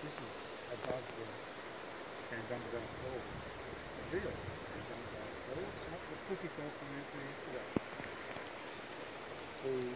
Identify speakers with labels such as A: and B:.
A: This is above the Candunga Falls. The real Candunga Falls, not the into that. The, the